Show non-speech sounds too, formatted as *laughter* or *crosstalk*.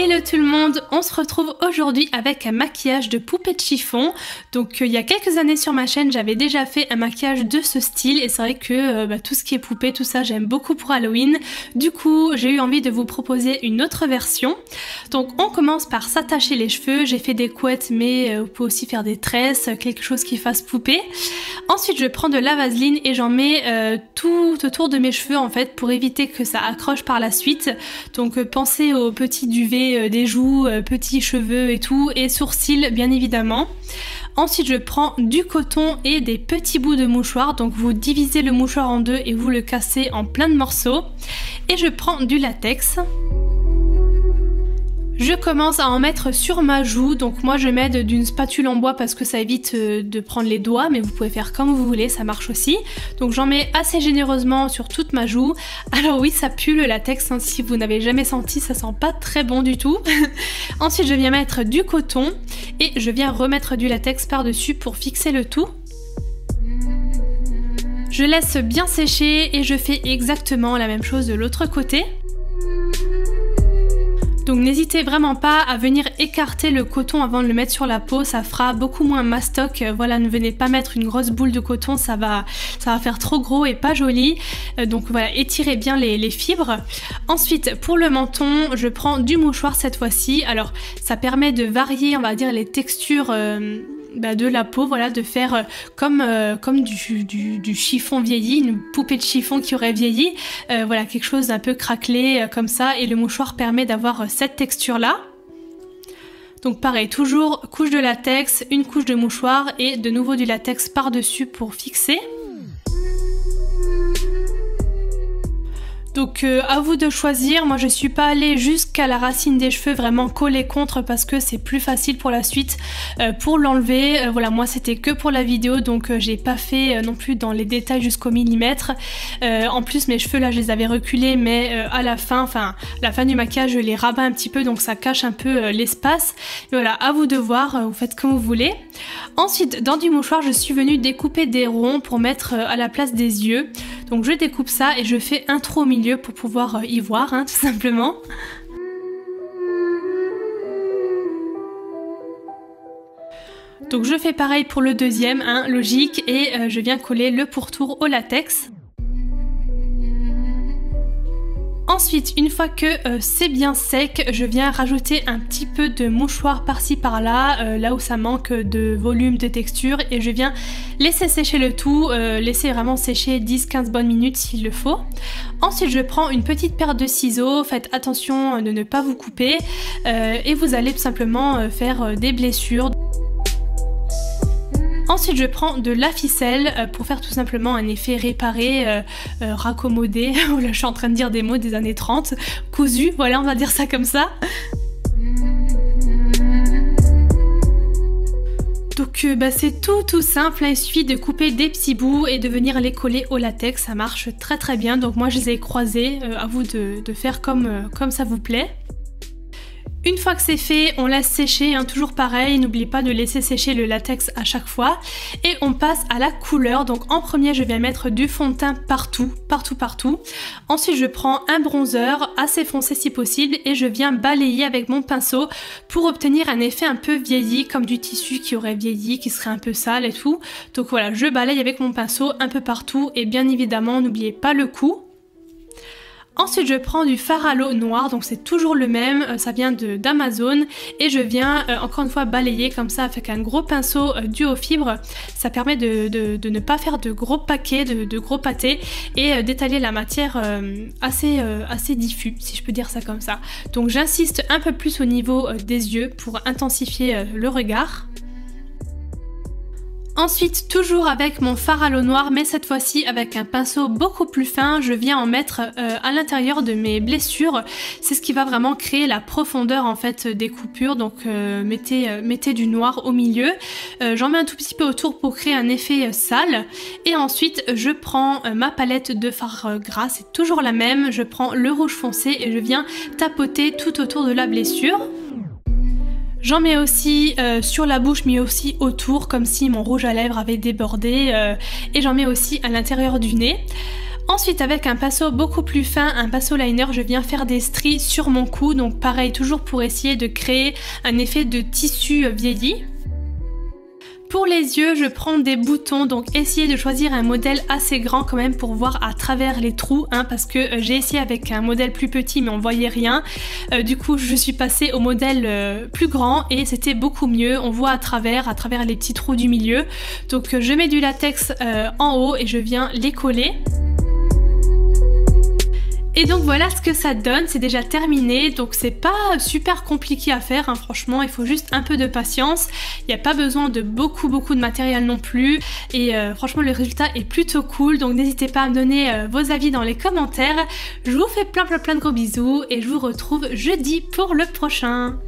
Hello tout le monde, on se retrouve aujourd'hui avec un maquillage de poupée de chiffon. Donc euh, il y a quelques années sur ma chaîne j'avais déjà fait un maquillage de ce style et c'est vrai que euh, bah, tout ce qui est poupée, tout ça j'aime beaucoup pour Halloween. Du coup j'ai eu envie de vous proposer une autre version. Donc on commence par s'attacher les cheveux, j'ai fait des couettes mais euh, vous pouvez aussi faire des tresses, quelque chose qui fasse poupée. Ensuite je prends de la vaseline et j'en mets tout autour de mes cheveux en fait pour éviter que ça accroche par la suite. Donc pensez au petit duvet euh, des joues, euh, petits cheveux et tout, et sourcils bien évidemment. Ensuite je prends du coton et des petits bouts de mouchoir, donc vous divisez le mouchoir en deux et vous le cassez en plein de morceaux. Et je prends du latex. Je commence à en mettre sur ma joue, donc moi je m'aide d'une spatule en bois parce que ça évite euh, de prendre les doigts, mais vous pouvez faire comme vous voulez, ça marche aussi. Donc j'en mets assez généreusement sur toute ma joue. *laughs* Alors oui, ça pue le latex, hein, si vous n'avez jamais senti, ça sent pas très bon du tout. *laughs* Ensuite je viens mettre du coton et je viens remettre du latex par-dessus pour fixer le tout. Je laisse bien sécher et je fais exactement la même chose de l'autre côté. Donc n'hésitez vraiment pas à venir écarter le coton avant de le mettre sur la peau, ça fera beaucoup moins mastoc. Voilà, ne venez pas mettre une grosse boule de coton, ça va, ça va faire trop gros et pas joli. Euh, donc voilà, étirez bien les, fibres. Ensuite, pour le menton, je prends du mouchoir cette fois-ci. Alors ça permet de varier, on va dire, les textures. Euh, bah, de la peau, voilà, de faire euh, comme, euh, du, chiffon vieilli, une poupée de chiffon qui aurait vieilli, euh, voilà, quelque chose d'un peu craquelé comme ça, et le mouchoir permet d'avoir cette texture-là. Donc pareil, toujours couche de latex, une couche de mouchoir et de nouveau du latex par-dessus pour fixer. Donc euh, à vous de choisir, moi je suis pas allée jusqu'à la racine des cheveux vraiment coller contre parce que c'est plus facile pour la suite euh, pour l'enlever. Euh, voilà, moi c'était que pour la vidéo donc j'ai pas fait non plus dans les détails jusqu'au millimètre. en plus mes cheveux là je les avais reculés mais à la fin, enfin la fin du maquillage je les rabats un petit peu donc ça cache un peu l'espace. Voilà, à vous de voir, vous faites comme vous voulez. Ensuite dans du mouchoir je suis venue découper des ronds pour mettre à la place des yeux. Donc je découpe ça et je fais un trou au milieu pour pouvoir euh, y voir, hein, tout simplement. Donc je fais pareil pour le deuxième, hein, logique, et euh, je viens coller le pourtour au latex. Ensuite, une fois que euh, c'est bien sec, je viens rajouter un petit peu de mouchoir par-ci par-là, euh, là où ça manque de volume, de texture, et je viens laisser sécher le tout, euh, laisser vraiment sécher 10-15 bonnes minutes s'il le faut. Ensuite, je prends une petite paire de ciseaux, faites attention de ne pas vous couper, et vous allez tout simplement faire des blessures. Ensuite, je prends de la ficelle euh, pour faire tout simplement un effet réparé, euh, euh, raccommodé. *laughs* je suis en train de dire des mots des années 30. Cousu, voilà, on va dire ça comme ça. Donc bah, c'est tout tout simple, hein. il suffit de couper des petits bouts et de venir les coller au latex, ça marche très très bien. Donc moi je les ai croisés, à vous de, faire comme ça vous plaît. Une fois que c'est fait, on laisse sécher, hein, toujours pareil, n'oubliez pas de laisser sécher le latex à chaque fois. Et on passe à la couleur, donc en premier je vais mettre du fond de teint partout, partout, partout. Ensuite je prends un bronzer assez foncé si possible et je viens balayer avec mon pinceau pour obtenir un effet un peu vieilli, comme du tissu qui aurait vieilli, qui serait un peu sale et tout. Donc voilà, je balaye avec mon pinceau un peu partout et bien évidemment n'oubliez pas le cou. Ensuite je prends du fard à l'eau noir, donc c'est toujours le même, euh, ça vient d'Amazon et je viens euh, encore une fois balayer comme ça avec un gros pinceau euh, dû aux fibres. Ça permet de, ne pas faire de gros paquets, de, gros pâtés et d'étaler la matière assez, assez diffus, si je peux dire ça comme ça. Donc j'insiste un peu plus au niveau des yeux pour intensifier le regard. Ensuite, toujours avec mon fard à l'eau noire, mais cette fois-ci avec un pinceau beaucoup plus fin, je viens en mettre euh, à l'intérieur de mes blessures. C'est ce qui va vraiment créer la profondeur en fait des coupures, donc euh, mettez, euh, mettez, du noir au milieu. J'en mets un tout petit peu autour pour créer un effet sale. Et ensuite, je prends ma palette de fard gras, c'est toujours la même. Je prends le rouge foncé et je viens tapoter tout autour de la blessure. J'en mets aussi euh, sur la bouche mais aussi autour comme si mon rouge à lèvres avait débordé euh, et j'en mets aussi à l'intérieur du nez. Ensuite avec un pinceau beaucoup plus fin, un pinceau liner, je viens faire des stries sur mon cou, donc pareil toujours pour essayer de créer un effet de tissu vieilli. Pour les yeux, je prends des boutons, donc essayez de choisir un modèle assez grand quand même pour voir à travers les trous, hein, parce que euh, j'ai essayé avec un modèle plus petit mais on voyait rien. Euh, du coup, je suis passée au modèle euh, plus grand et c'était beaucoup mieux. On voit à travers, à travers les petits trous du milieu. Donc je mets du latex en haut et je viens les coller. Et donc voilà ce que ça donne, c'est déjà terminé, donc c'est pas super compliqué à faire, hein. franchement, il faut juste un peu de patience, il n'y a pas besoin de beaucoup beaucoup de matériel non plus, et euh, franchement le résultat est plutôt cool, donc n'hésitez pas à me donner euh, vos avis dans les commentaires, je vous fais plein plein plein de gros bisous, et je vous retrouve jeudi pour le prochain